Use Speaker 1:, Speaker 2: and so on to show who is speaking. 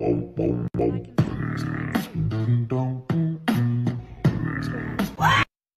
Speaker 1: Dun, dun,